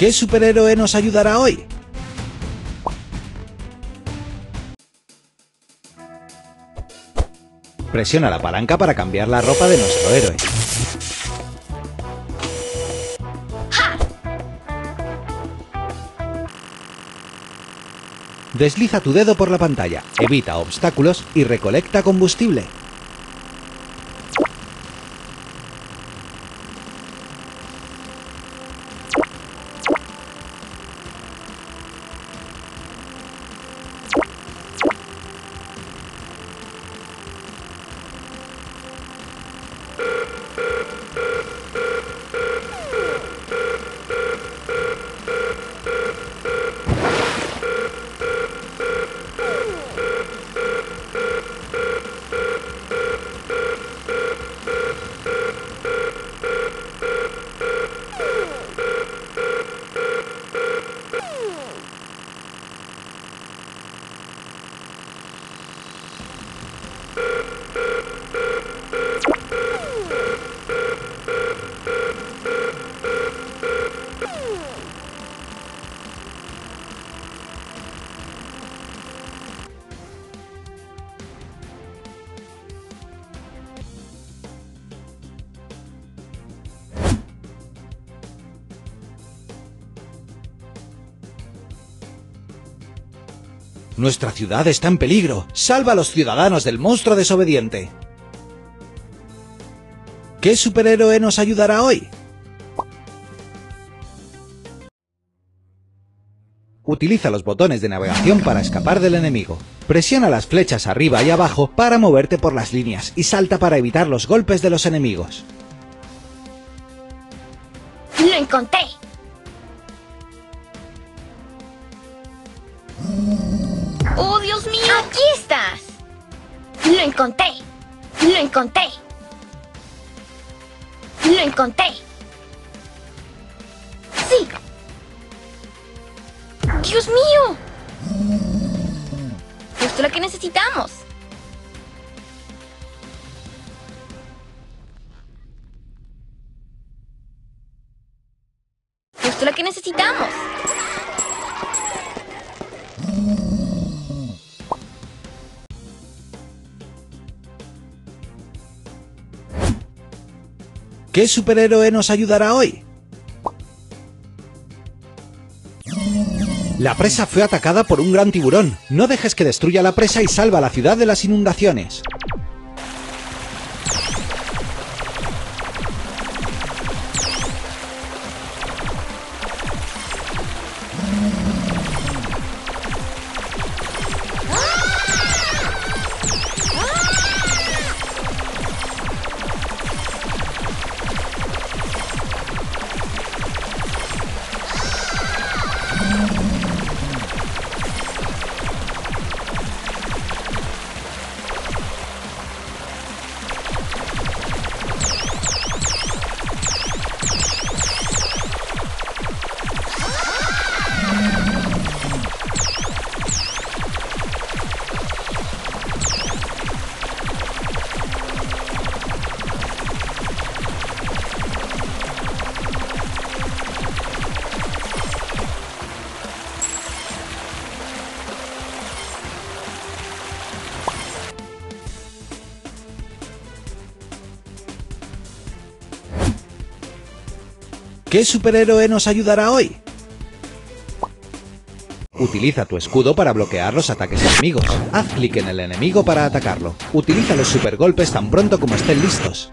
¿Qué superhéroe nos ayudará hoy? Presiona la palanca para cambiar la ropa de nuestro héroe. Desliza tu dedo por la pantalla, evita obstáculos y recolecta combustible. Nuestra ciudad está en peligro. Salva a los ciudadanos del monstruo desobediente. ¿Qué superhéroe nos ayudará hoy? Utiliza los botones de navegación para escapar del enemigo. Presiona las flechas arriba y abajo para moverte por las líneas y salta para evitar los golpes de los enemigos. ¡Lo encontré! Dios mío! ¡Aquí estás! ¡Lo encontré! ¡Lo encontré! ¡Lo encontré! ¡Sí! ¡Dios mío! Justo lo que necesitamos. Justo lo que necesitamos. ¿Qué superhéroe nos ayudará hoy? La presa fue atacada por un gran tiburón. No dejes que destruya la presa y salva la ciudad de las inundaciones. ¿Qué superhéroe nos ayudará hoy? Utiliza tu escudo para bloquear los ataques enemigos. Haz clic en el enemigo para atacarlo. Utiliza los supergolpes tan pronto como estén listos.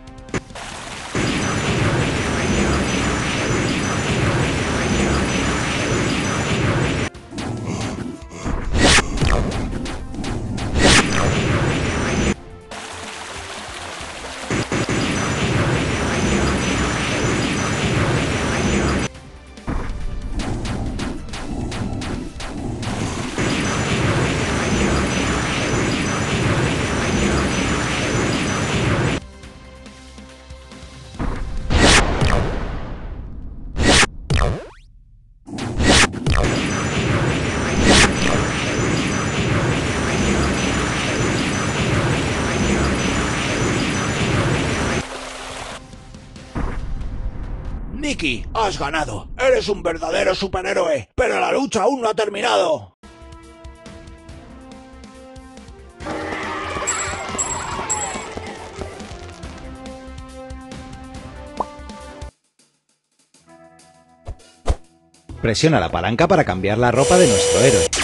Dicky, has ganado. Eres un verdadero superhéroe, pero la lucha aún no ha terminado. Presiona la palanca para cambiar la ropa de nuestro héroe.